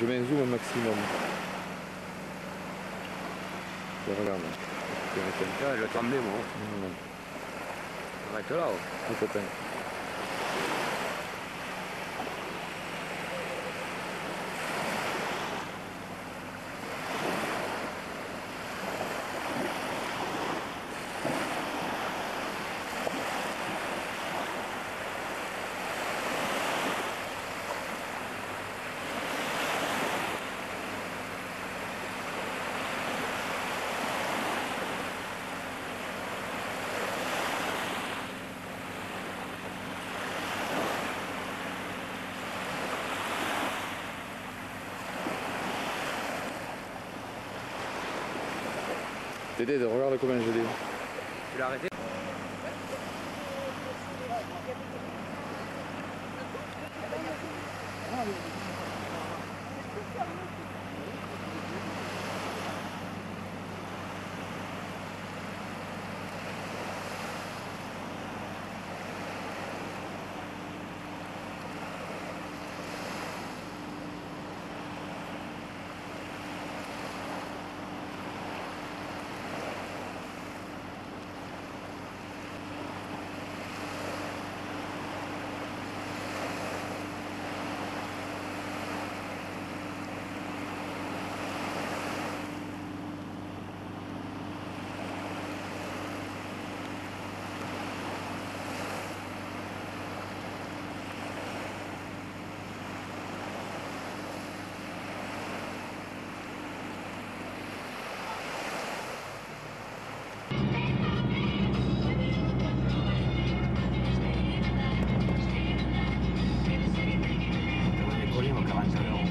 je mets un zoom au maximum. Et regarde. Ouais, je vais trembler moi. Non. Arrête là. oh. Attends, Dédé, regarde combien je l'ai. Tu l'as arrêté Dodge Trail.